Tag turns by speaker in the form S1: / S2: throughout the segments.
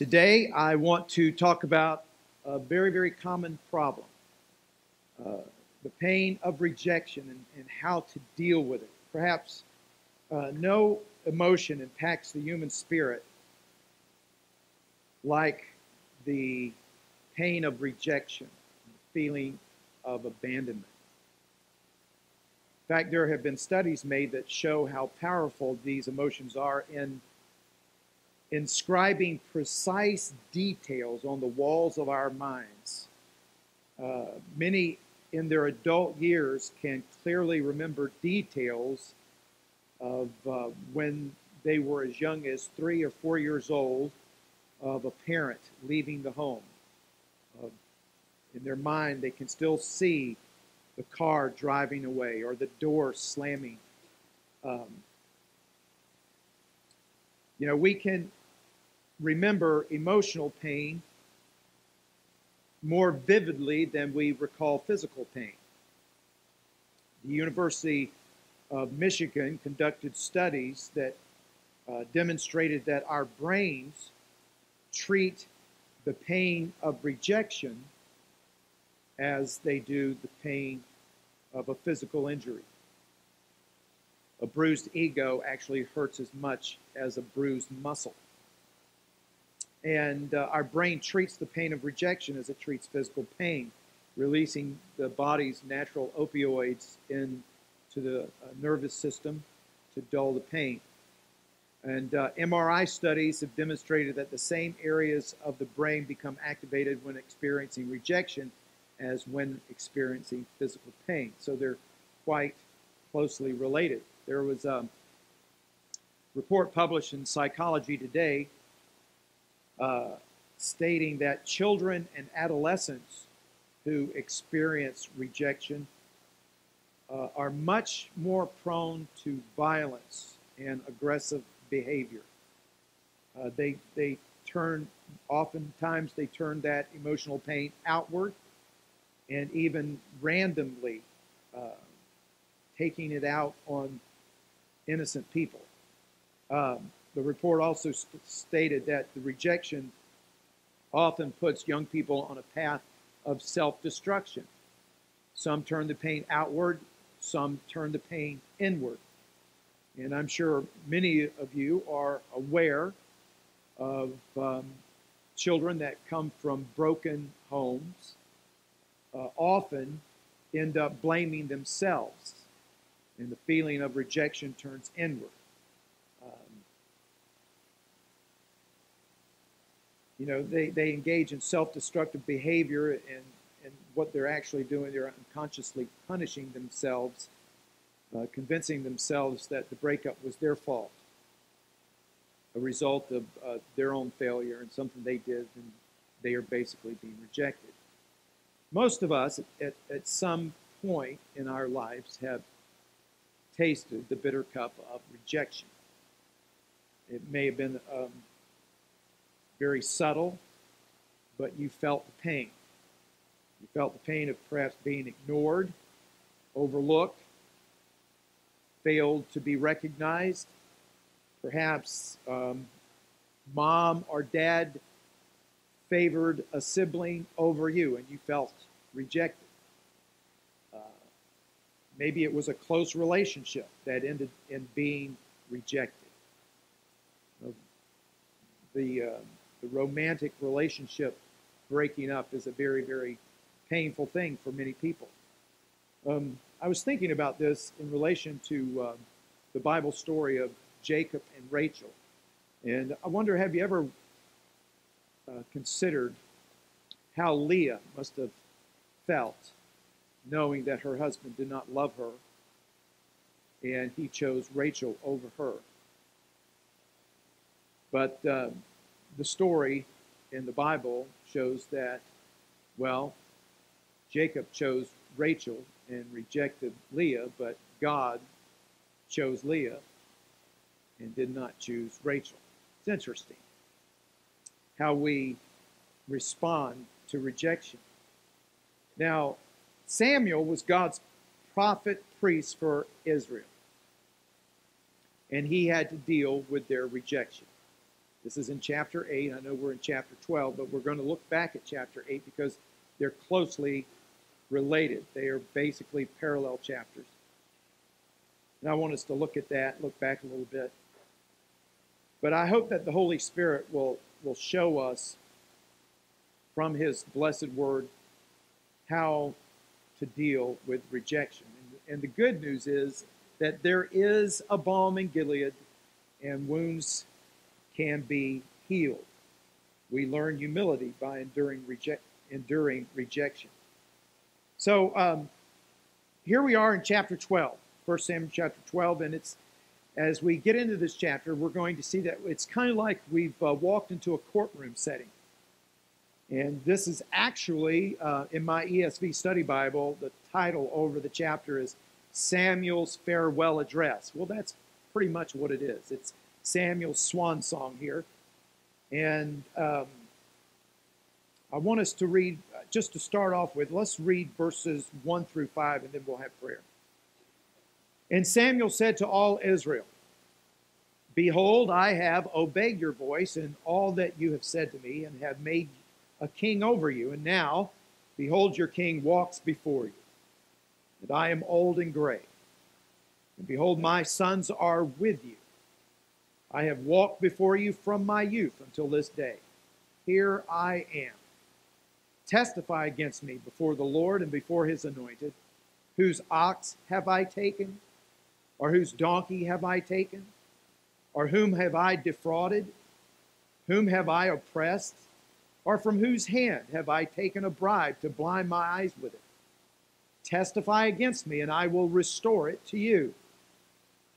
S1: Today, I want to talk about a very, very common problem uh, the pain of rejection and, and, how to deal with it. Perhaps uh, no emotion impacts the human spirit like the pain of rejection, the feeling of abandonment. In fact, there have been studies made that show how powerful these emotions are in inscribing precise details on the walls of our minds. Uh, many in their adult years can clearly remember details of uh, when they were as young as three or four years old of a parent leaving the home. Uh, in their mind, they can still see the car driving away or the door slamming. Um, you know, we can remember emotional pain more vividly than we recall physical pain. The University of Michigan conducted studies that uh, demonstrated that our brains treat the pain of rejection as they do the pain of a physical injury. A bruised ego actually hurts as much as a bruised muscle. And uh, our brain treats the pain of rejection as it treats physical pain, releasing the body's natural opioids into the uh, nervous system to dull the pain. And uh, MRI studies have demonstrated that the same areas of the brain become activated when experiencing rejection as when experiencing physical pain. So they're quite closely related. There was a report published in Psychology Today uh, stating that children and adolescents who experience rejection uh, are much more prone to violence and aggressive behavior. Uh, they, they turn, oftentimes, they turn that emotional pain outward and even randomly uh, taking it out on innocent people. Um, the report also st- stated that the rejection often puts young people on a path of self destruction. Some turn the pain outward, some turn the pain inward. And I'm sure many of you are aware of um, children that come from broken homes, uh, often end up blaming themselves, and the feeling of rejection turns inward. You know, they, they engage in self-destructive behavior and, and what they're actually doing, they're unconsciously punishing themselves, uh, convincing themselves that the breakup was their fault, a result of uh, their own failure and something they did, and they are basically being rejected. Most of us, at, at some point in our lives, have tasted the bitter cup of rejection. It may have been um, very subtle, but you felt the pain. You felt the pain of perhaps being ignored, overlooked, failed to be recognized. Perhaps um, mom or dad favored a sibling over you and you felt rejected. Uh, maybe it was a close relationship that ended in being rejected. The uh, the romantic relationship breaking up is a very, very painful thing for many people. Um, I was thinking about this in relation to uh, the Bible story of Jacob and Rachel. And I wonder have you ever uh, considered how Leah must have felt knowing that her husband did not love her and he chose Rachel over her? But uh, the story in the Bible shows that, well, Jacob chose Rachel and rejected Leah, but God chose Leah and did not choose Rachel. It's interesting how we respond to rejection. Now, Samuel was God's prophet priest for Israel, and he had to deal with their rejection. This is in chapter 8. I know we're in chapter 12, but we're going to look back at chapter 8 because they're closely related. They are basically parallel chapters. And I want us to look at that, look back a little bit. But I hope that the Holy Spirit will, will show us from His blessed word how to deal with rejection. And, and the good news is that there is a balm in Gilead and wounds can be healed. We learn humility by enduring, reject, enduring rejection. So um, here we are in chapter 12, 1 Samuel chapter 12, and it's as we get into this chapter, we're going to see that it's kind of like we've uh, walked into a courtroom setting. And this is actually, uh, in my ESV study Bible, the title over the chapter is Samuel's Farewell Address. Well, that's pretty much what it is. It's Samuel's swan song here. And um, I want us to read, just to start off with, let's read verses 1 through 5, and then we'll have prayer. And Samuel said to all Israel, Behold, I have obeyed your voice in all that you have said to me, and have made a king over you. And now, behold, your king walks before you. And I am old and gray. And behold, my sons are with you. I have walked before you from my youth until this day. Here I am. Testify against me before the Lord and before his anointed. Whose ox have I taken? Or whose donkey have I taken? Or whom have I defrauded? Whom have I oppressed? Or from whose hand have I taken a bribe to blind my eyes with it? Testify against me, and I will restore it to you.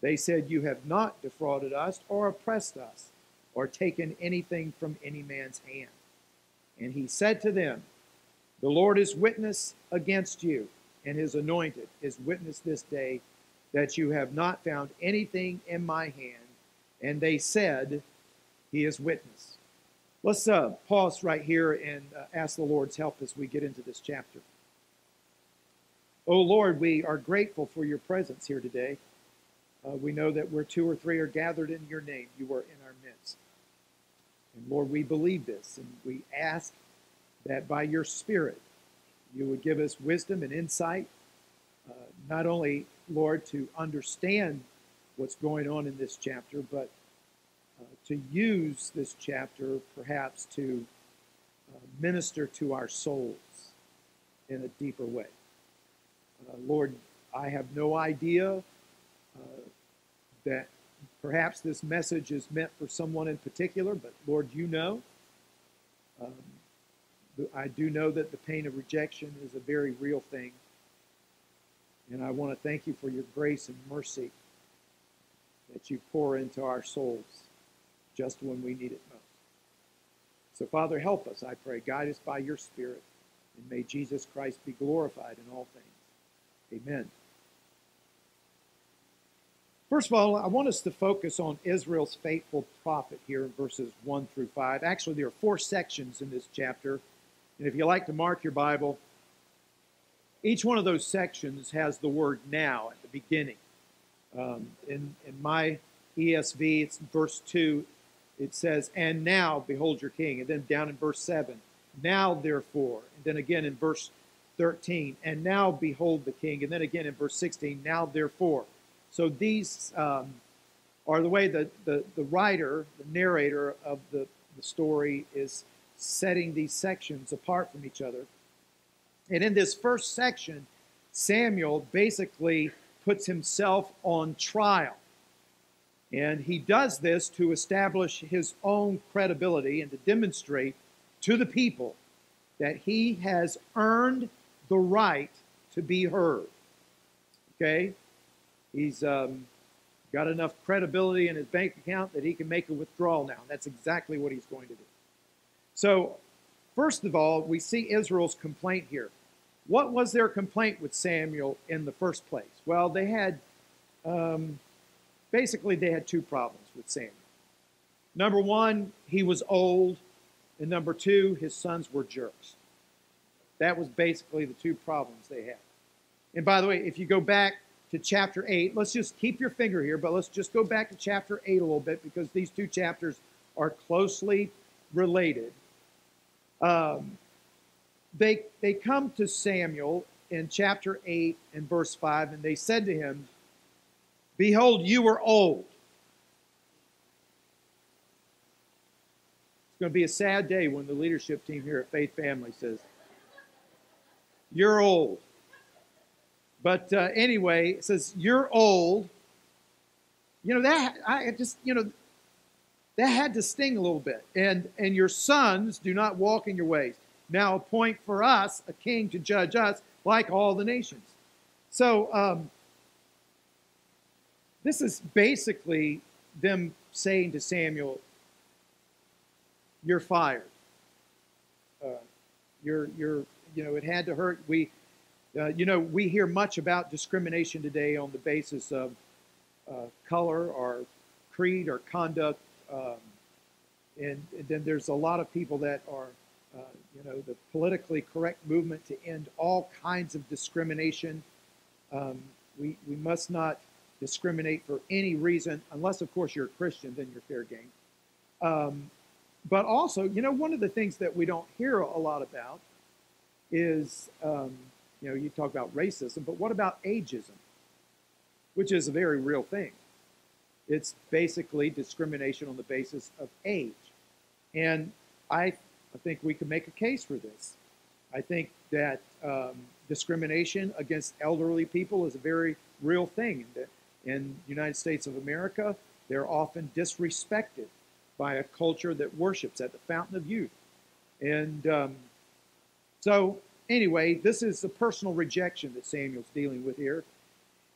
S1: They said, You have not defrauded us, or oppressed us, or taken anything from any man's hand. And he said to them, The Lord is witness against you, and his anointed is witness this day that you have not found anything in my hand. And they said, He is witness. Let's uh, pause right here and uh, ask the Lord's help as we get into this chapter. Oh Lord, we are grateful for your presence here today. Uh, we know that where two or three are gathered in your name, you are in our midst. And Lord, we believe this, and we ask that by your Spirit, you would give us wisdom and insight, uh, not only, Lord, to understand what's going on in this chapter, but uh, to use this chapter perhaps to uh, minister to our souls in a deeper way. Uh, Lord, I have no idea that perhaps this message is meant for someone in particular, but Lord, you know. Um, I do know that the pain of rejection is a very real thing. And I want to thank you for your grace and mercy that you pour into our souls just when we need it most. So, Father, help us, I pray. Guide us by your Spirit, and may Jesus Christ be glorified in all things. Amen. First of all, I want us to focus on Israel's faithful prophet here in verses 1 through 5. Actually, there are four sections in this chapter. And if you like to mark your Bible, each one of those sections has the word now at the beginning. Um, in, in my ESV, it's verse 2 it says, And now behold your king. And then down in verse 7, Now therefore. And then again in verse 13, And now behold the king. And then again in verse 16, Now therefore. So these um, are the way that the, the writer, the narrator of the, the story is setting these sections apart from each other. And in this first section, Samuel basically puts himself on trial. And he does this to establish his own credibility and to demonstrate to the people that he has earned the right to be heard. Okay? He's um, got enough credibility in his bank account that he can make a withdrawal now. That's exactly what he's going to do. So, first of all, we see Israel's complaint here. What was their complaint with Samuel in the first place? Well, they had um, basically they had two problems with Samuel. Number one, he was old, and number two, his sons were jerks. That was basically the two problems they had. And by the way, if you go back to chapter 8, let's just keep your finger here, but let's just go back to chapter 8 a little bit because these two chapters are closely related. Um, they, they come to Samuel in chapter 8 and verse 5, and they said to him, Behold, you are old. It's going to be a sad day when the leadership team here at Faith Family says, You're old. But uh, anyway, it says, You're old. You know, that, I just, you know, that had to sting a little bit. And, and your sons do not walk in your ways. Now appoint for us a king to judge us like all the nations. So, um, this is basically them saying to Samuel, You're fired. Uh, you're, you're, you know, it had to hurt. We, uh, you know, we hear much about discrimination today on the basis of uh, color or creed or conduct. Um, and, and, then there's a lot of people that are, uh, you know, the politically correct movement to end all kinds of discrimination. Um, we, we must not discriminate for any reason, unless, of course, you're a Christian, then you're fair game. Um, but also, you know, one of the things that we don't hear a lot about is, um, you know, you talk about racism, but what about ageism, which is a very real thing? It's basically discrimination on the basis of age. And I, I think we can make a case for this. I think that um, discrimination against elderly people is a very real thing. In the United States of America, they're often disrespected by a culture that worships at the fountain of youth. And um, so, anyway, this is the personal rejection that Samuel's dealing with here.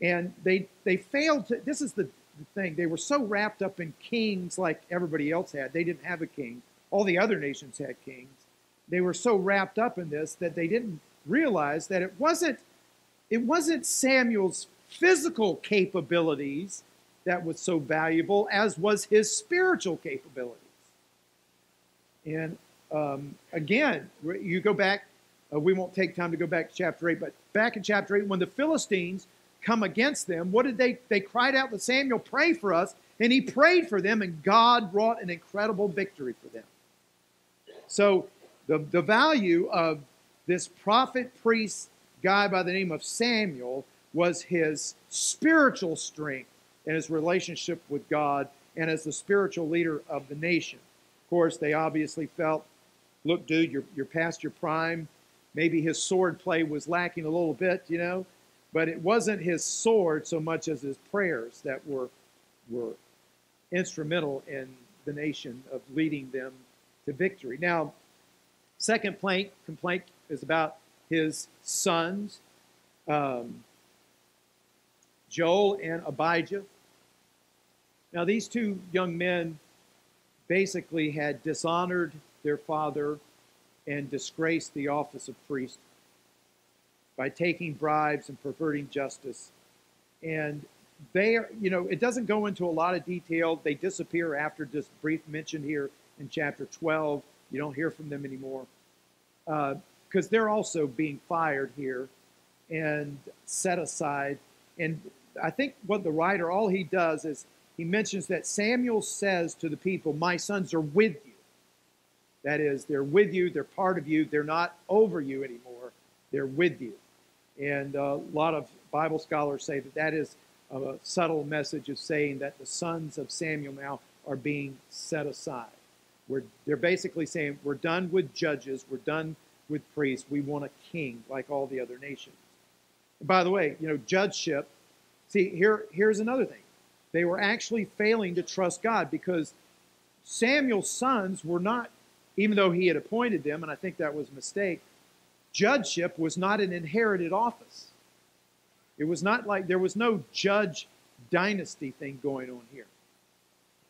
S1: And they, they failed to, this is the, the thing, they were so wrapped up in kings like everybody else had. They didn't have a king, all the other nations had kings. They were so wrapped up in this that they didn't realize that it wasn't, it wasn't Samuel's physical capabilities that was so valuable as was his spiritual capabilities. And um, again, you go back, uh, we won't take time to go back to chapter 8, but back in chapter 8, when the Philistines come against them, what did they? They cried out to Samuel, pray for us. And he prayed for them, and God brought an incredible victory for them. So, the, the value of this prophet priest guy by the name of Samuel was his spiritual strength and his relationship with God and as the spiritual leader of the nation. Of course, they obviously felt, look, dude, you're, you're past your prime. Maybe his sword play was lacking a little bit, you know, but it wasn't his sword so much as his prayers that were, were instrumental in the nation of leading them to victory. Now, second complaint, complaint is about his sons. Um, Joel and Abijah. Now, these two young men basically had dishonored their father and disgraced the office of priest by taking bribes and perverting justice. And they are, you know, it doesn't go into a lot of detail. They disappear after just brief mention here in chapter 12. You don't hear from them anymore because uh, they're also being fired here and set aside. And I think what the writer, all he does is he mentions that Samuel says to the people, My sons are with. That is, they're with you, they're part of you, they're not over you anymore, they're with you. And uh, a lot of Bible scholars say that that is a subtle message of saying that the sons of Samuel now are being set aside. We're, they're basically saying, We're done with judges, we're done with priests, we want a king like all the other nations. And by the way, you know, judgeship See, here, here's another thing. They were actually failing to trust God because Samuel's sons were not, even though he had appointed them, and I think that was a mistake, judgeship was not an inherited office. It was not like there was no judge dynasty thing going on here.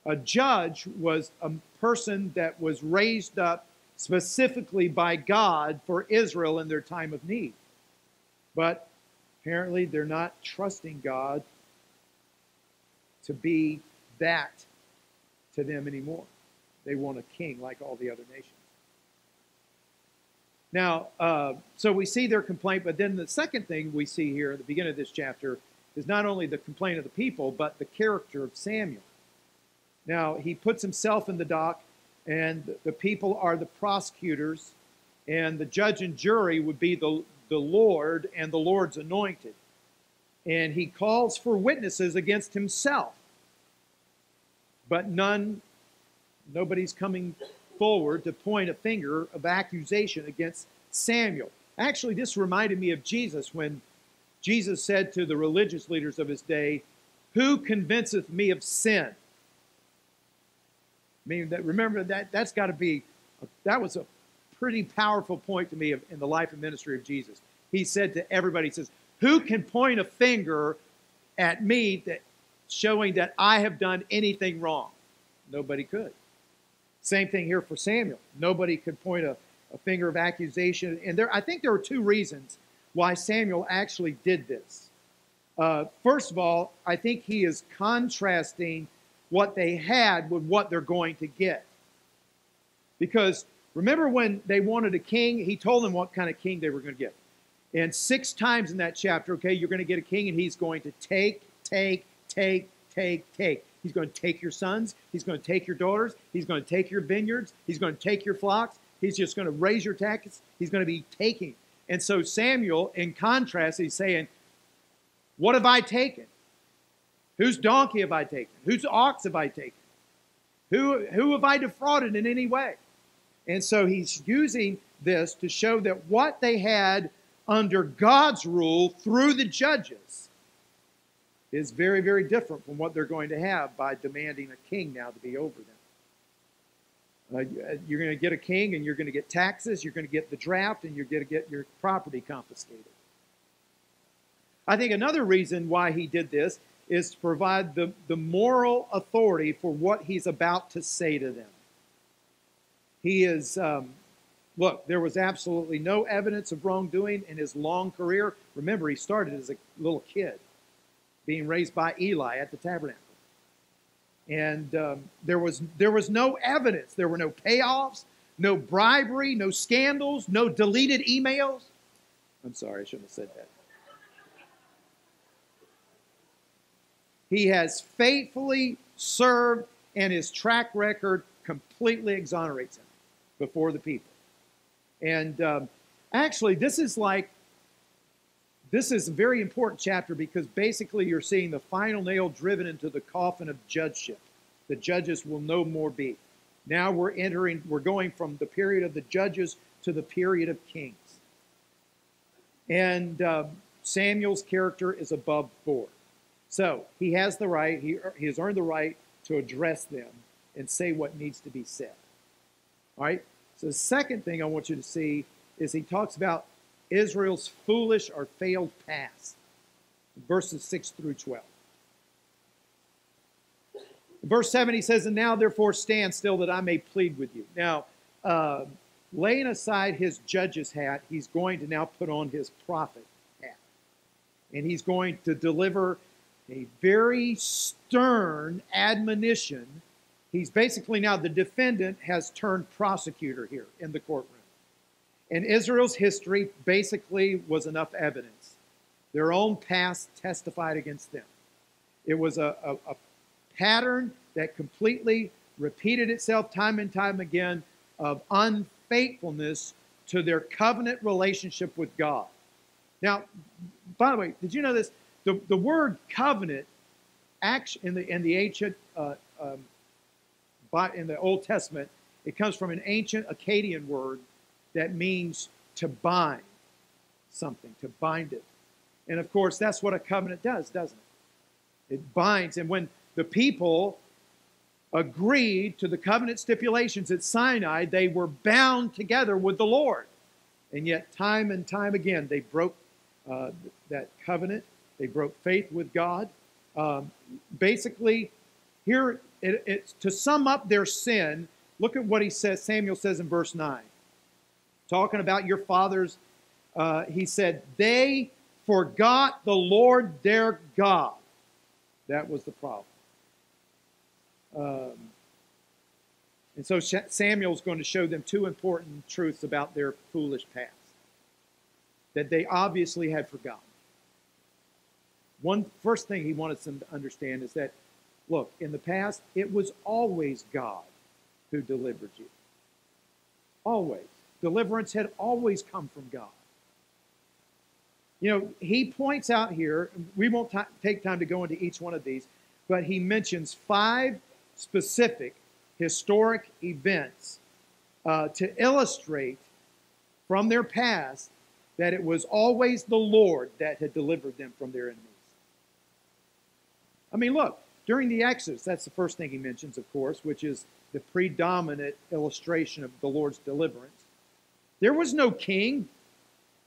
S1: A judge was a person that was raised up specifically by God for Israel in their time of need. But Apparently, they're not trusting God to be that to them anymore. They want a king like all the other nations. Now, uh, so we see their complaint, but then the second thing we see here at the beginning of this chapter is not only the complaint of the people, but the character of Samuel. Now, he puts himself in the dock, and the people are the prosecutors, and the judge and jury would be the, the Lord and the Lord's anointed. And he calls for witnesses against himself. But none, nobody's coming forward to point a finger of accusation against Samuel. Actually, this reminded me of Jesus when Jesus said to the religious leaders of his day, Who convinceth me of sin? I mean, that, remember that that's got to be, that was a pretty powerful point to me of, in the life and ministry of Jesus. He said to everybody, He says, Who can point a finger at me that showing that I have done anything wrong? Nobody could. Same thing here for Samuel. Nobody could point a, a finger of accusation. And there, I think there are two reasons why Samuel actually did this. Uh, first of all, I think he is contrasting what they had with what they're going to get. Because remember when they wanted a king, he told them what kind of king they were going to get. And six times in that chapter, okay, you're going to get a king and he's going to take, take, take, take, take. He's going to take your sons. He's going to take your daughters. He's going to take your vineyards. He's going to take your flocks. He's just going to raise your taxes. He's going to be taking. And so Samuel, in contrast, he's saying, What have I taken? Whose donkey have I taken? Whose ox have I taken? Who, who have I defrauded in any way? And so he's using this to show that what they had under God's rule through the judges is very, very different from what they're going to have by demanding a king now to be over them. Uh, you're going to get a king and you're going to get taxes, you're going to get the draft, and you're going to get your property confiscated. I think another reason why he did this is to provide the, the moral authority for what he's about to say to them. He is, um, look, there was absolutely no evidence of wrongdoing in his long career. Remember, he started as a little kid, being raised by Eli at the tabernacle and um, there was there was no evidence. There were no payoffs, no bribery, no scandals, no deleted emails. I'm sorry, I shouldn't have said that. He has faithfully served, and his track record completely exonerates him before the people. And um, actually, this is like this is a very important chapter because basically you're seeing the final nail driven into the coffin of judgeship. The judges will no more be. Now we're entering, we're going from the period of the judges to the period of kings. And uh, Samuel's character is above board. So he has the right, he, he has earned the right to address them and say what needs to be said. All right? So the second thing I want you to see is he talks about Israel's foolish or failed past, verses 6 through 12. verse 7, he says, And now therefore stand still that I may plead with you. Now, uh, laying aside his judge's hat, he's going to now put on his prophet hat. And he's going to deliver a very stern admonition. He's basically now the defendant has turned prosecutor here in the courtroom. And Israel's history basically was enough evidence. Their own past testified against them. It was a, a, a pattern that completely repeated itself time and time again of unfaithfulness to their covenant relationship with God. Now, by the way, did you know this? The, the word covenant action in the in the ancient uh, um, in the Old Testament, it comes from an ancient Akkadian word that means to bind something, to bind it. And of course, that's what a covenant does, doesn't it? It binds. And when the people agreed to the covenant stipulations at Sinai, they were bound together with the Lord. And yet, time and time again, they broke uh, that covenant. They broke faith with God. Um, basically, here, it, it's to sum up their sin, look at what he says, Samuel says in verse 9 talking about your fathers, uh, he said, They forgot the Lord their God. That was the problem. Um, and so Samuel's going to show them two important truths about their foolish past that they obviously had forgotten. One first thing he wanted them to understand is that Look, in the past, it was always God who delivered you. Always. Deliverance had always come from God. You know, he points out here, we won't t- take time to go into each one of these, but he mentions five specific historic events uh, to illustrate from their past that it was always the Lord that had delivered them from their enemies. I mean, look, during the Exodus, that's the first thing he mentions, of course, which is the predominant illustration of the Lord's deliverance. There was no king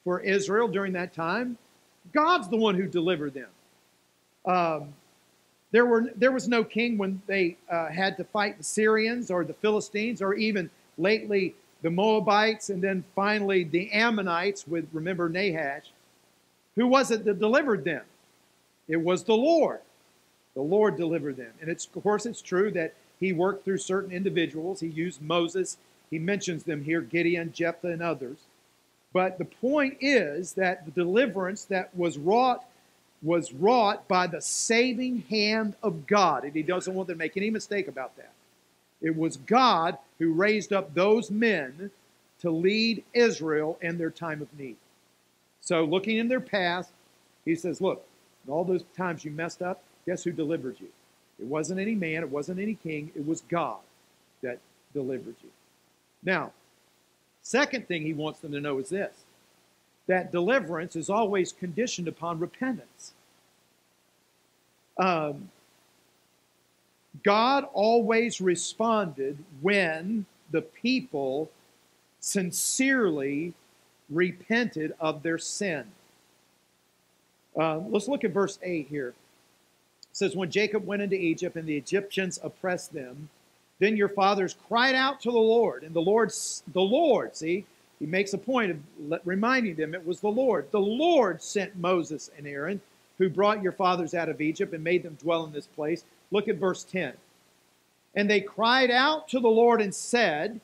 S1: for Israel during that time. God's the one who delivered them. Um, there, were, there was no king when they uh, had to fight the Syrians or the Philistines or even lately the Moabites and then finally the Ammonites with, remember, Nahash. Who was it that delivered them? It was the Lord. The Lord delivered them. And it's, of course, it's true that he worked through certain individuals. He used Moses. He mentions them here Gideon, Jephthah, and others. But the point is that the deliverance that was wrought was wrought by the saving hand of God. And he doesn't want them to make any mistake about that. It was God who raised up those men to lead Israel in their time of need. So, looking in their past, he says, Look, all those times you messed up, guess who delivered you? It wasn't any man, it wasn't any king, it was God that delivered you. Now, second thing he wants them to know is this that deliverance is always conditioned upon repentance. Um, God always responded when the people sincerely repented of their sin. Uh, let's look at verse 8 here. It says, When Jacob went into Egypt and the Egyptians oppressed them, then your fathers cried out to the Lord. And the Lord, the Lord, see, he makes a point of reminding them it was the Lord. The Lord sent Moses and Aaron, who brought your fathers out of Egypt and made them dwell in this place. Look at verse 10. And they cried out to the Lord and said,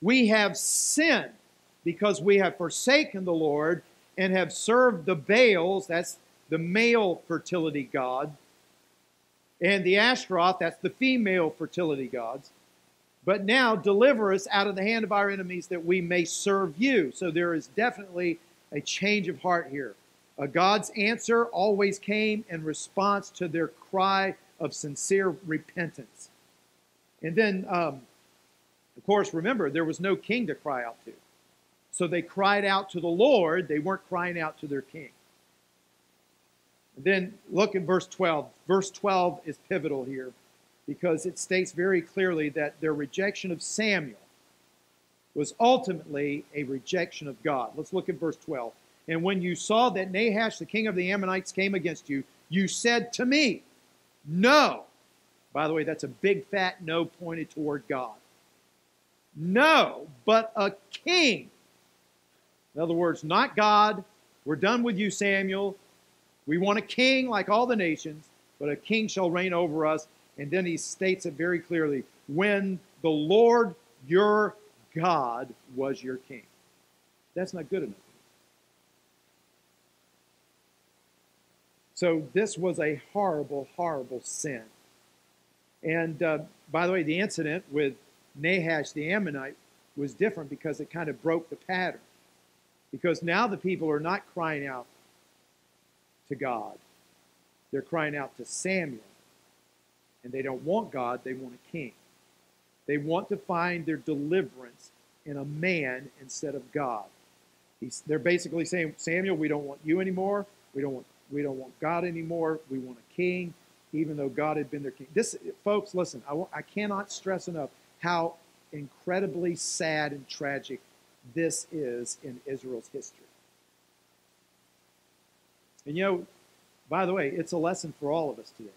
S1: We have sinned because we have forsaken the Lord and have served the Baals, that's the male fertility god, and the Ashtaroth, that's the female fertility gods. But now deliver us out of the hand of our enemies that we may serve you. So there is definitely a change of heart here. Uh, God's answer always came in response to their cry of sincere repentance. And then, um, of course, remember, there was no king to cry out to. So they cried out to the Lord, they weren't crying out to their king. And then look at verse 12. Verse 12 is pivotal here because it states very clearly that their rejection of Samuel was ultimately a rejection of God. Let's look at verse 12. And when you saw that Nahash, the king of the Ammonites, came against you, you said to me, No. By the way, that's a big fat no pointed toward God. No, but a king. In other words, not God. We're done with you, Samuel. We want a king like all the nations, but a king shall reign over us. And then he states it very clearly when the Lord your God was your king. That's not good enough. So this was a horrible, horrible sin. And uh, by the way, the incident with Nahash the Ammonite was different because it kind of broke the pattern. Because now the people are not crying out to God, they're crying out to Samuel. And they don't want God, they want a king. They want to find their deliverance in a man instead of God. He's, they're basically saying, Samuel, we don't want you anymore. We don't want we don't want God anymore. We want a king, even though God had been their king. This, folks, listen, I, I cannot stress enough how incredibly sad and tragic this is in Israel's history. And you know, by the way, it's a lesson for all of us today.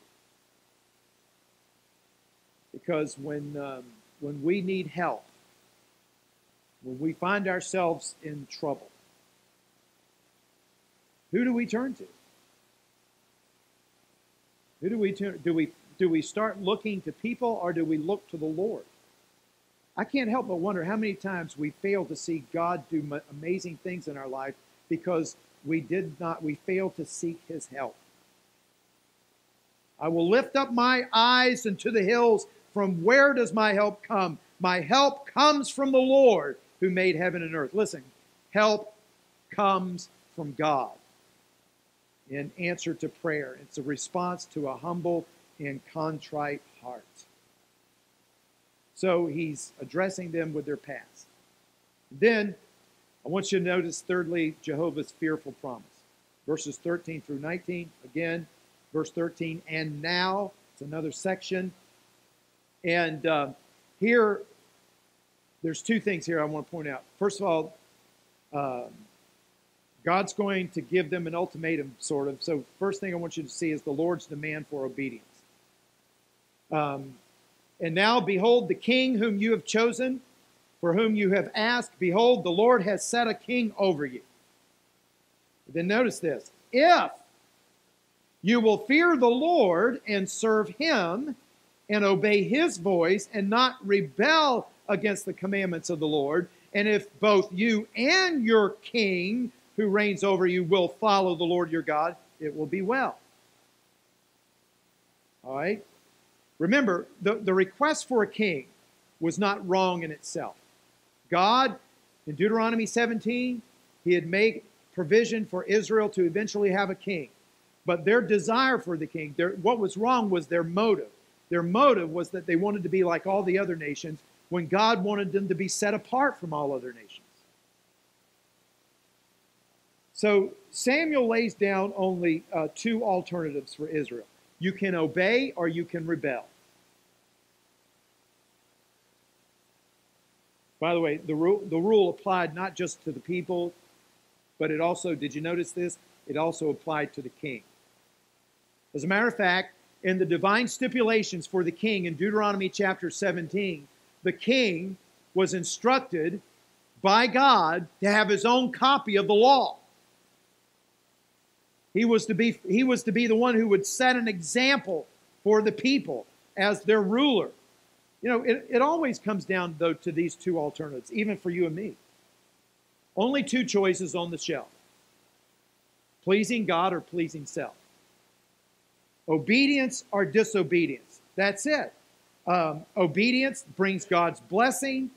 S1: Because when, um, when we need help, when we find ourselves in trouble, who do we turn to? Who do we turn? Do we do we start looking to people or do we look to the Lord? I can't help but wonder how many times we fail to see God do amazing things in our life because we did not we failed to seek His help. I will lift up my eyes into the hills. From where does my help come? My help comes from the Lord who made heaven and earth. Listen, help comes from God in answer to prayer. It's a response to a humble and contrite heart. So he's addressing them with their past. Then I want you to notice, thirdly, Jehovah's fearful promise. Verses 13 through 19. Again, verse 13, and now. It's another section. And uh, here, there's two things here I want to point out. First of all, um, God's going to give them an ultimatum, sort of. So, first thing I want you to see is the Lord's demand for obedience. Um, and now, behold, the king whom you have chosen, for whom you have asked, behold, the Lord has set a king over you. Then notice this if you will fear the Lord and serve him and obey his voice and not rebel against the commandments of the Lord, and if both you and your king who reigns over you will follow the Lord your God, it will be well. All right? Remember, the, the request for a king was not wrong in itself. God, in Deuteronomy 17, he had made provision for Israel to eventually have a king. But their desire for the king, their, what was wrong was their motive. Their motive was that they wanted to be like all the other nations when God wanted them to be set apart from all other nations. So Samuel lays down only uh, two alternatives for Israel you can obey or you can rebel. By the way, the rule, the rule applied not just to the people, but it also, did you notice this? It also applied to the king. As a matter of fact, in the divine stipulations for the king in Deuteronomy chapter 17, the king was instructed by God to have his own copy of the law. He was to be, he was to be the one who would set an example for the people as their ruler. You know, it, it always comes down, though, to these two alternatives, even for you and me. Only two choices on the shelf pleasing God or pleasing self. Obedience or disobedience. That's it. Um, obedience brings God's blessing,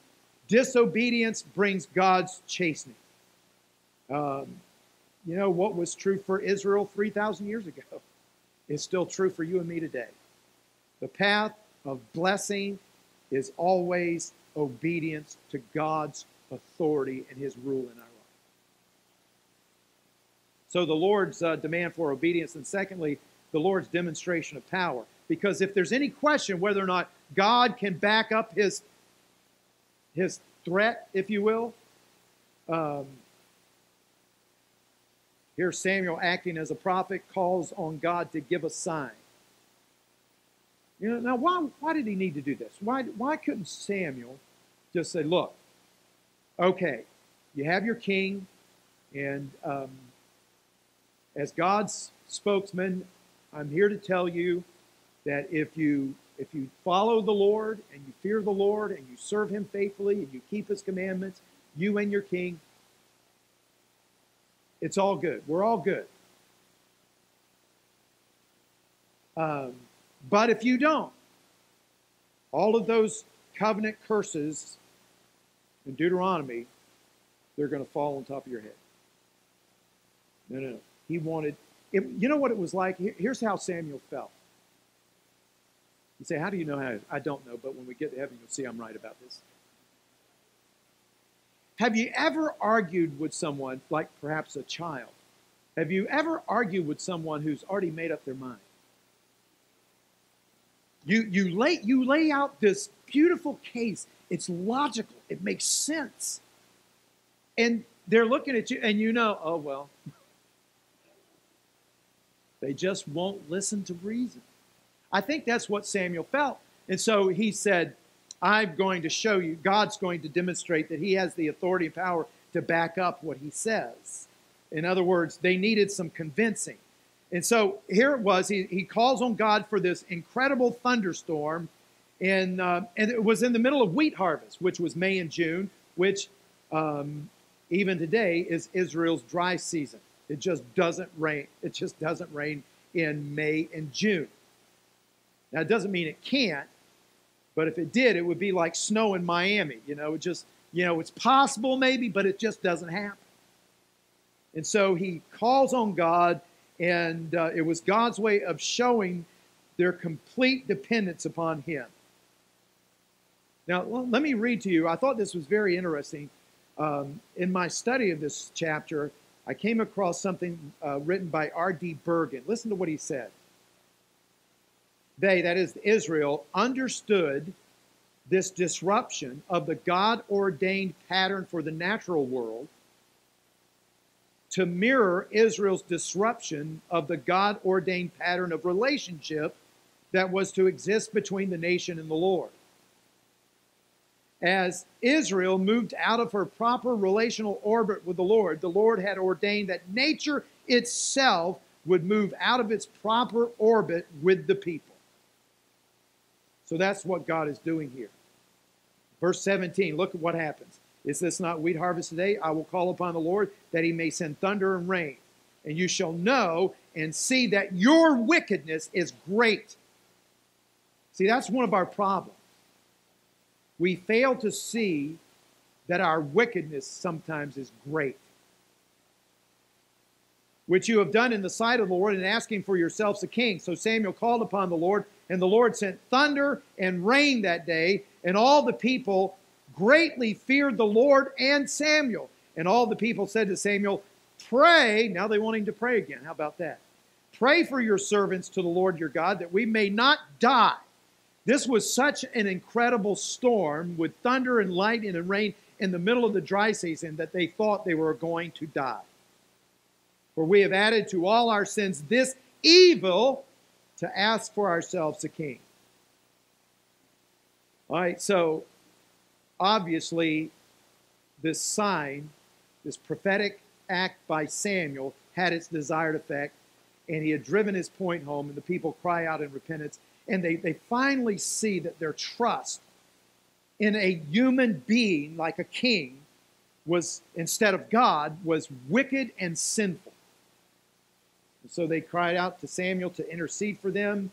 S1: disobedience brings God's chastening. Um, you know, what was true for Israel 3,000 years ago is still true for you and me today. The path of blessing is always obedience to God's authority and his rule in our life. So the Lord's uh, demand for obedience, and secondly, the Lord's demonstration of power. Because if there's any question whether or not God can back up his, his threat, if you will, um, here, Samuel, acting as a prophet, calls on God to give a sign. You know, now why, why did he need to do this? Why, why couldn't Samuel just say, look, okay, you have your king, and um, as God's spokesman, I'm here to tell you that if you if you follow the Lord and you fear the Lord and you serve him faithfully and you keep his commandments, you and your king it's all good. We're all good. Um, but if you don't, all of those covenant curses in Deuteronomy, they're going to fall on top of your head. No, no, no. He wanted, it, you know what it was like? Here's how Samuel felt. You say, How do you know how? I don't know, but when we get to heaven, you'll see I'm right about this. Have you ever argued with someone, like perhaps a child? Have you ever argued with someone who's already made up their mind? You, you, lay, you lay out this beautiful case. It's logical, it makes sense. And they're looking at you, and you know, oh, well, they just won't listen to reason. I think that's what Samuel felt. And so he said, I'm going to show you, God's going to demonstrate that He has the authority and power to back up what He says. In other words, they needed some convincing. And so here it was. He, he calls on God for this incredible thunderstorm. And, uh, and it was in the middle of wheat harvest, which was May and June, which um, even today is Israel's dry season. It just doesn't rain. It just doesn't rain in May and June. Now, it doesn't mean it can't, but if it did, it would be like snow in Miami. You know, it just, you know, it's possible maybe, but it just doesn't happen. And so he calls on God, and uh, it was God's way of showing their complete dependence upon him. Now, let me read to you. I thought this was very interesting. Um, in my study of this chapter, I came across something uh, written by R.D. Bergen. Listen to what he said. They, that is Israel, understood this disruption of the God ordained pattern for the natural world to mirror Israel's disruption of the God ordained pattern of relationship that was to exist between the nation and the Lord. As Israel moved out of her proper relational orbit with the Lord, the Lord had ordained that nature itself would move out of its proper orbit with the people. So that's what God is doing here. Verse 17, look at what happens. Is this not wheat harvest today? I will call upon the Lord that he may send thunder and rain. And you shall know and see that your wickedness is great. See, that's one of our problems. We fail to see that our wickedness sometimes is great. Which you have done in the sight of the Lord in asking for yourselves a king. So Samuel called upon the Lord, and the Lord sent thunder and rain that day, and all the people greatly feared the Lord and Samuel. And all the people said to Samuel, Pray. Now they want him to pray again. How about that? Pray for your servants to the Lord your God that we may not die. This was such an incredible storm with thunder and lightning and rain in the middle of the dry season that they thought they were going to die. For we have added to all our sins this evil to ask for ourselves a king. All right, so obviously, this sign, this prophetic act by Samuel, had its desired effect, and he had driven his point home, and the people cry out in repentance, and they, they finally see that their trust in a human being like a king was, instead of God, was wicked and sinful. And so they cried out to Samuel to intercede for them,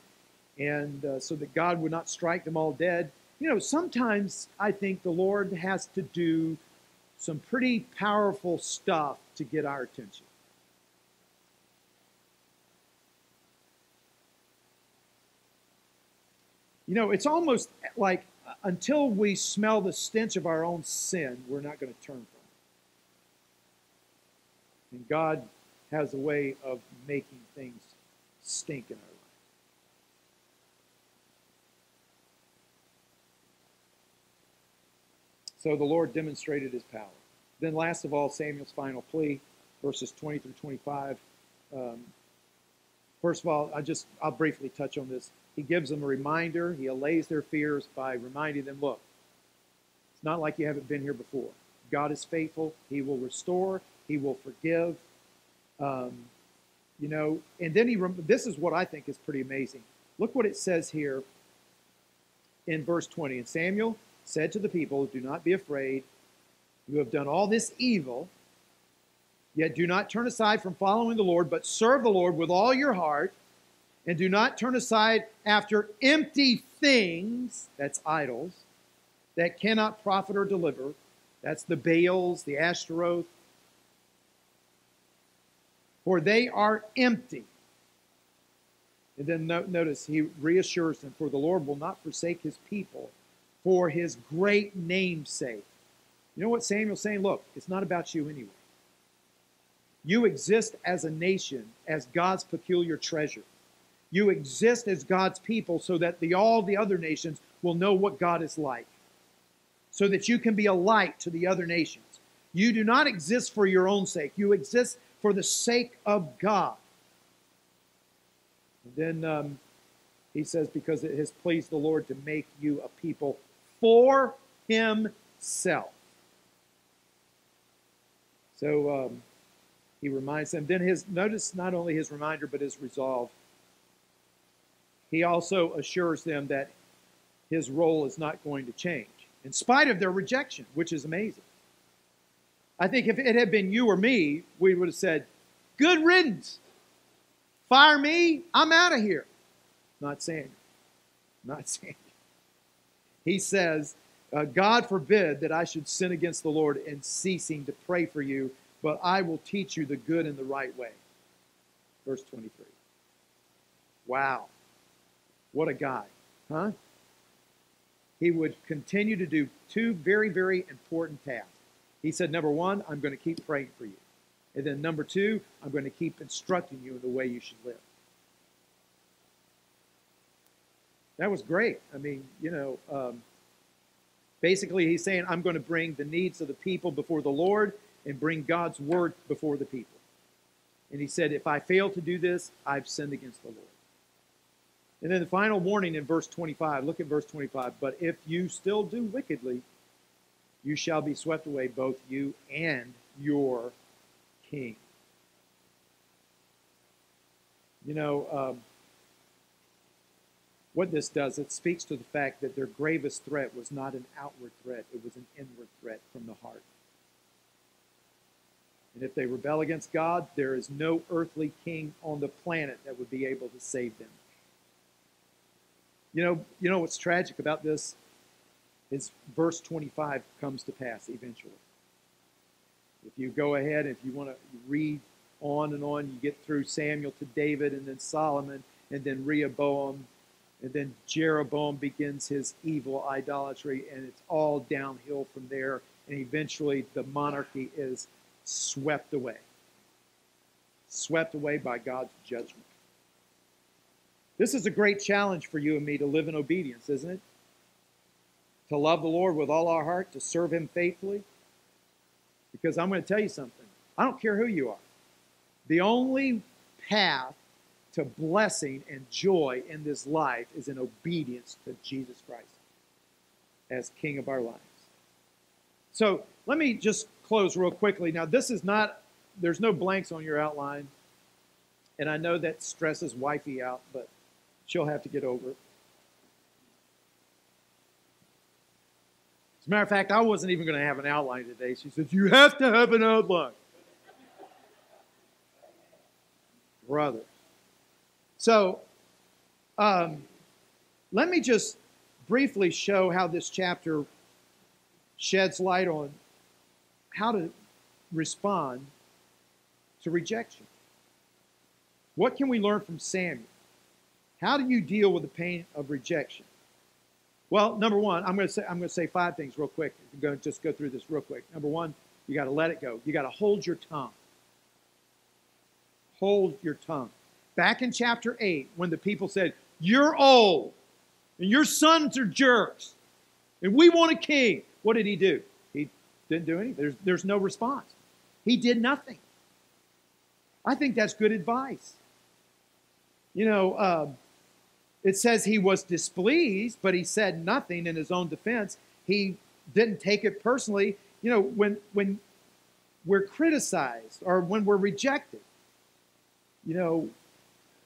S1: and uh, so that God would not strike them all dead. You know, sometimes I think the Lord has to do some pretty powerful stuff to get our attention. You know, it's almost like uh, until we smell the stench of our own sin, we're not going to turn from it. And God has a way of making things stink in our. So the Lord demonstrated his power. Then, last of all, Samuel's final plea, verses 20 through 25. Um, first of all, I just I'll briefly touch on this. He gives them a reminder. He allays their fears by reminding them, look, it's not like you haven't been here before. God is faithful. He will restore. He will forgive. Um, you know, and then he. This is what I think is pretty amazing. Look what it says here in verse 20. And Samuel said to the people, Do not be afraid. You have done all this evil, yet do not turn aside from following the Lord, but serve the Lord with all your heart, and do not turn aside after empty things, that's idols, that cannot profit or deliver. That's the Baals, the Ashtaroth. For they are empty. And then notice he reassures them, For the Lord will not forsake his people for his great name's sake. You know what Samuel's saying? Look, it's not about you anyway. You exist as a nation, as God's peculiar treasure. You exist as God's people so that the, all the other nations will know what God is like, so that you can be a light to the other nations. You do not exist for your own sake, you exist for the sake of God. And then um, he says, because it has pleased the Lord to make you a people for himself. So um, he reminds them. Then his notice not only his reminder but his resolve. He also assures them that his role is not going to change, in spite of their rejection, which is amazing. I think if it had been you or me, we would have said, "Good riddance, fire me, I'm out of here." Not saying. not Samuel. He says, uh, God forbid that I should sin against the Lord in ceasing to pray for you, but I will teach you the good and the right way. Verse 23. Wow. What a guy, huh? He would continue to do two very, very important tasks. He said, number one, I'm going to keep praying for you. And then number two, I'm going to keep instructing you in the way you should live. That was great. I mean, you know, um, basically he's saying, I'm going to bring the needs of the people before the Lord and bring God's word before the people. And he said, if I fail to do this, I've sinned against the Lord. And then the final warning in verse 25, look at verse 25. But if you still do wickedly, you shall be swept away, both you and your king. You know, um, what this does, it speaks to the fact that their gravest threat was not an outward threat, it was an inward threat from the heart. And if they rebel against God, there is no earthly king on the planet that would be able to save them. You know, you know what's tragic about this is verse 25 comes to pass eventually. If you go ahead, if you want to read on and on, you get through Samuel to David and then Solomon and then Rehoboam and then Jeroboam begins his evil idolatry and it's all downhill from there and eventually the monarchy is swept away. Swept away by God's judgment. This is a great challenge for you and me to live in obedience, isn't it? To love the Lord with all our heart, to serve Him faithfully. Because I'm going to tell you something. I don't care who you are. The only path to blessing and joy in this life is in obedience to Jesus Christ as King of our lives. So let me just close real quickly. Now, this is not, there's no blanks on your outline. And I know that stresses wifey out, but she'll have to get over it. As a matter of fact, I wasn't even going to have an outline today. She said, You have to have an outline. Brother. So, um, let me just briefly show how this chapter sheds light on how to respond to rejection. What can we learn from Samuel? How do you deal with the pain of rejection? Well, number one, I'm going to say I'm going to say five things real quick. I'm going to just go through this real quick. Number one, you got to let it go. You got to hold your tongue. Hold your tongue. Back in chapter eight, when the people said, "You're old, and your sons are jerks, and we want a king," what did he do? He didn't do anything. There's there's no response. He did nothing. I think that's good advice. You know. Uh, it says he was displeased, but he said nothing in his own defense. He didn't take it personally. You know, when when we're criticized or when we're rejected, you know,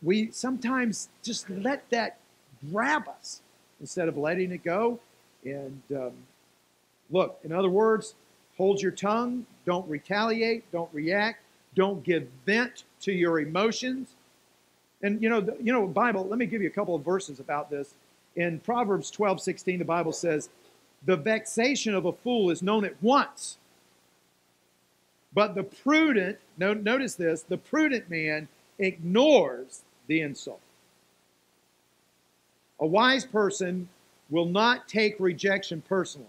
S1: we sometimes just let that grab us instead of letting it go. And um, look, in other words, hold your tongue, don't retaliate, don't react, don't give vent to your emotions. And you know, the, you know, Bible. Let me give you a couple of verses about this. In Proverbs 12, 16, the Bible says, "The vexation of a fool is known at once, but the prudent, no, notice this, the prudent man ignores the insult. A wise person will not take rejection personally."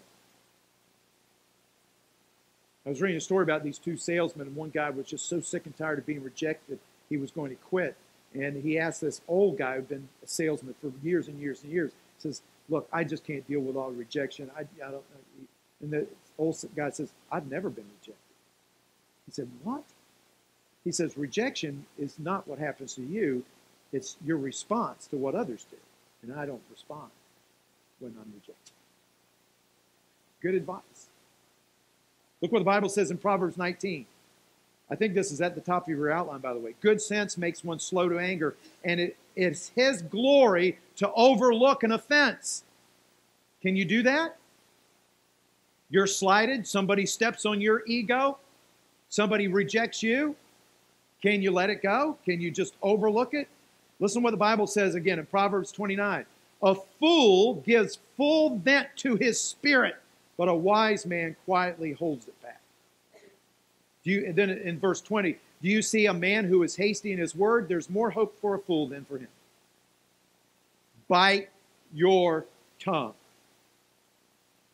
S1: I was reading a story about these two salesmen, and one guy was just so sick and tired of being rejected, he was going to quit. And he asked this old guy who'd been a salesman for years and years and years, says, look, I just can't deal with all the rejection. I, I don't. And the old guy says, I've never been rejected. He said, what? He says, rejection is not what happens to you. It's your response to what others do. And I don't respond when I'm rejected. Good advice. Look what the Bible says in Proverbs 19. I think this is at the top of your outline, by the way. Good sense makes one slow to anger, and it, it's His glory to overlook an offense. Can you do that? You're slighted, somebody steps on your ego, somebody rejects you. Can you let it go? Can you just overlook it? Listen to what the Bible says again in Proverbs 29. A fool gives full vent to his spirit, but a wise man quietly holds it back. Do you, and then in verse 20, do you see a man who is hasty in his word? There's more hope for a fool than for him. Bite your tongue.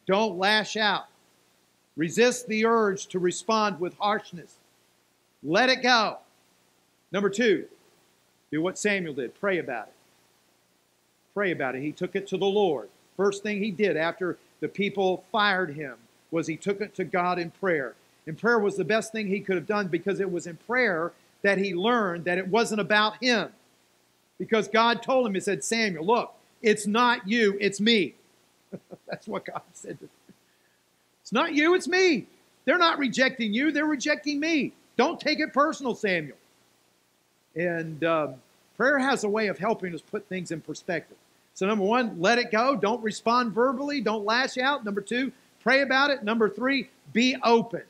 S1: Don't lash out. Resist the urge to respond with harshness. Let it go. Number two, do what Samuel did pray about it. Pray about it. He took it to the Lord. First thing he did after the people fired him was he took it to God in prayer. And prayer was the best thing he could have done because it was in prayer that he learned that it wasn't about him. Because God told him, He said, Samuel, look, it's not you, it's me. That's what God said. It's not you, it's me. They're not rejecting you, they're rejecting me. Don't take it personal, Samuel. And uh, prayer has a way of helping us put things in perspective. So, number one, let it go. Don't respond verbally. Don't lash out. Number two, pray about it. Number three, be open.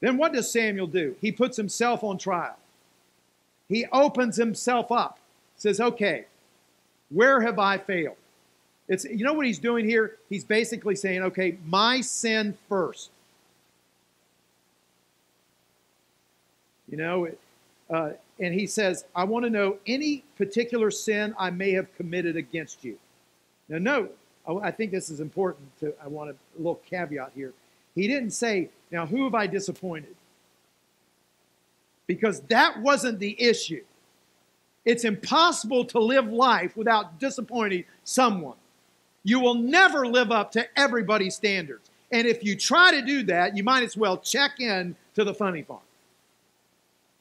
S1: Then what does Samuel do? He puts himself on trial. He opens himself up. Says, okay, where have I failed? It's you know what he's doing here? He's basically saying, okay, my sin first. You know, uh, and he says, I want to know any particular sin I may have committed against you. Now, note, I think this is important to, I want a little caveat here. He didn't say, Now, who have I disappointed? Because that wasn't the issue. It's impossible to live life without disappointing someone. You will never live up to everybody's standards. And if you try to do that, you might as well check in to the funny farm.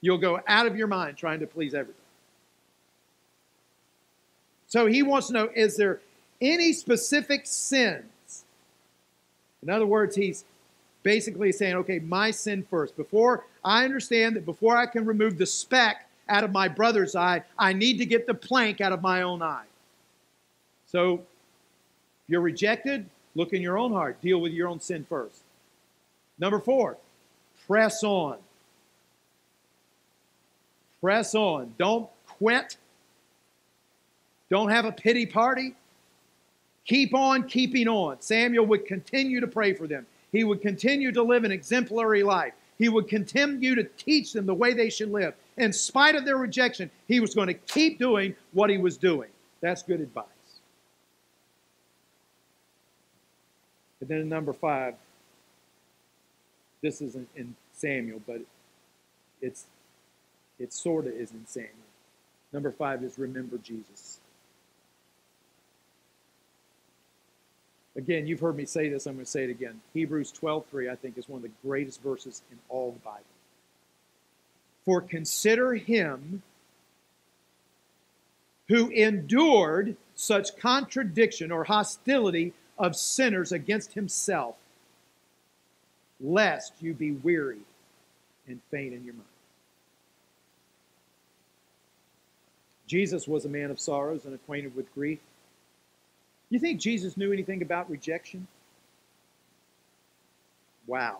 S1: You'll go out of your mind trying to please everybody. So he wants to know is there any specific sins? In other words, he's basically saying, okay, my sin first. Before I understand that before I can remove the speck out of my brother's eye, I need to get the plank out of my own eye. So if you're rejected, look in your own heart. Deal with your own sin first. Number four, press on. Press on. Don't quit. Don't have a pity party. Keep on keeping on. Samuel would continue to pray for them. He would continue to live an exemplary life. He would continue to teach them the way they should live. In spite of their rejection, he was going to keep doing what he was doing. That's good advice. And then number five, this isn't in Samuel, but it's it sort of is in Samuel. Number five is remember Jesus. Again, you've heard me say this, I'm going to say it again. Hebrews 12:3 I think is one of the greatest verses in all the Bible. For consider him who endured such contradiction or hostility of sinners against himself, lest you be weary and faint in your mind. Jesus was a man of sorrows and acquainted with grief. You think Jesus knew anything about rejection? Wow.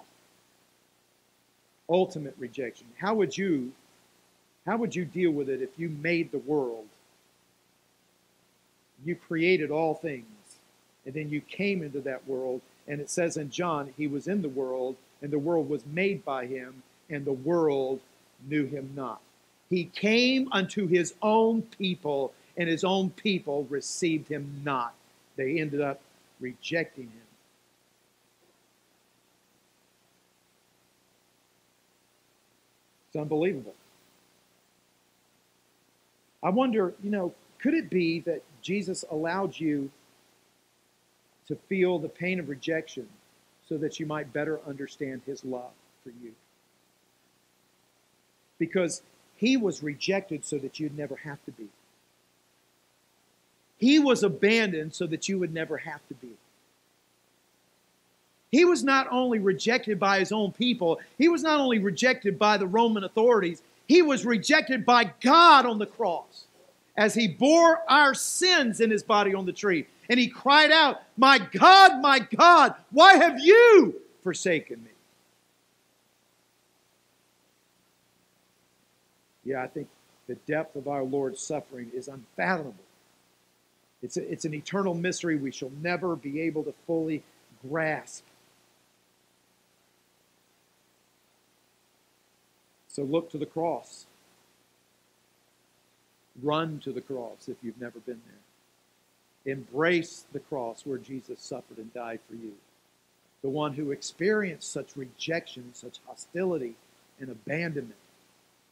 S1: Ultimate rejection. How would you how would you deal with it if you made the world? You created all things, and then you came into that world, and it says in John, he was in the world, and the world was made by him, and the world knew him not. He came unto his own people, and his own people received him not. They ended up rejecting him. It's unbelievable. I wonder, you know, could it be that Jesus allowed you to feel the pain of rejection so that you might better understand his love for you? Because he was rejected so that you'd never have to be. He was abandoned so that you would never have to be. He was not only rejected by his own people, he was not only rejected by the Roman authorities, he was rejected by God on the cross as he bore our sins in his body on the tree. And he cried out, My God, my God, why have you forsaken me? Yeah, I think the depth of our Lord's suffering is unfathomable. It's, a, it's an eternal mystery we shall never be able to fully grasp. So look to the cross. Run to the cross if you've never been there. Embrace the cross where Jesus suffered and died for you. The one who experienced such rejection, such hostility and abandonment,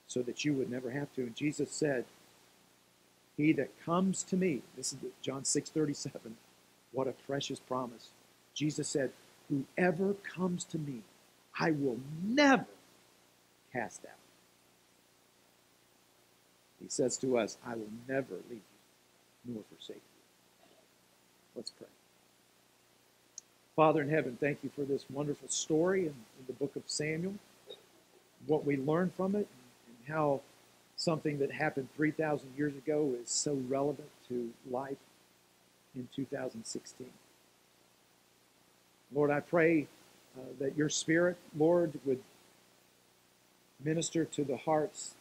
S1: so that you would never have to. And Jesus said, He that comes to me, this is John 6 37, what a precious promise. Jesus said, Whoever comes to me, I will never cast out. He says to us, I will never leave you nor forsake you. Let's pray. Father in heaven, thank you for this wonderful story in, in the book of Samuel, what we learn from it, how something that happened 3,000 years ago is so relevant to life in 2016. Lord, I pray uh, that your Spirit, Lord, would minister to the hearts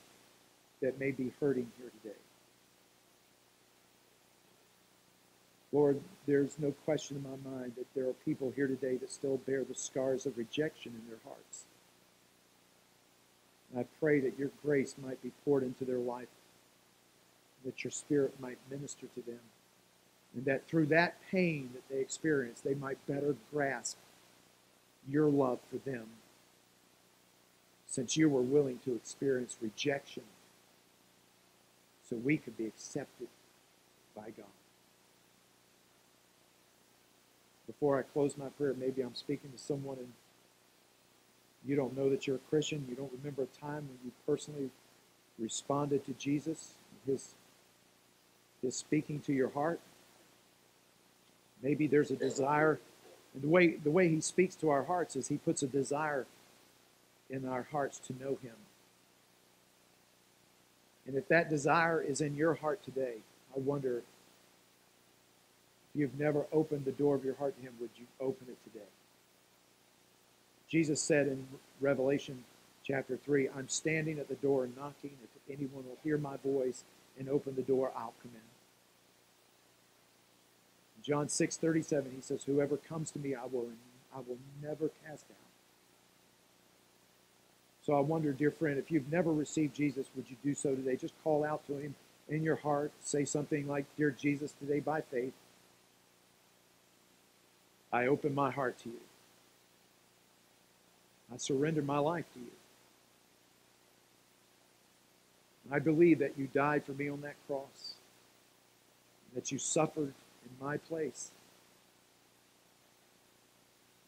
S1: that may be hurting here today. Lord, there's no question in my mind that there are people here today that still bear the scars of rejection in their hearts. I pray that your grace might be poured into their life, that your spirit might minister to them, and that through that pain that they experience, they might better grasp your love for them, since you were willing to experience rejection so we could be accepted by God. Before I close my prayer, maybe I'm speaking to someone and you don't know that you're a Christian. You don't remember a time when you personally responded to Jesus, his, his speaking to your heart. Maybe there's a desire. And the way, the way he speaks to our hearts is he puts a desire in our hearts to know him. And if that desire is in your heart today, I wonder if you've never opened the door of your heart to Him, would you open it today? Jesus said in Revelation chapter 3, I'm standing at the door and knocking. If anyone will hear my voice and open the door, I'll come in. John 6 37, he says, Whoever comes to me, I will, I will never cast out. So I wonder, dear friend, if you've never received Jesus, would you do so today? Just call out to him in your heart. Say something like, Dear Jesus, today by faith, I open my heart to you. I surrender my life to you. I believe that you died for me on that cross, that you suffered in my place,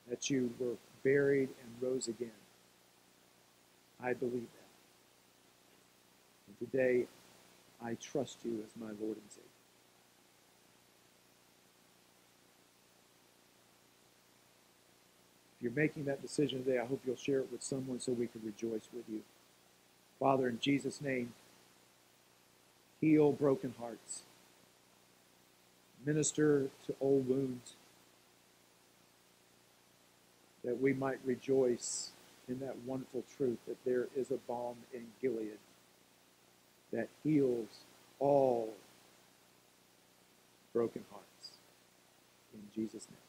S1: that you were buried and rose again. I believe that. And today, I trust you as my Lord and Savior. If you're making that decision today, I hope you'll share it with someone so we can rejoice with you. Father, in Jesus' name, heal broken hearts, minister to old wounds, that we might rejoice in that wonderful truth that there is a balm in Gilead that heals all broken hearts. In Jesus' name.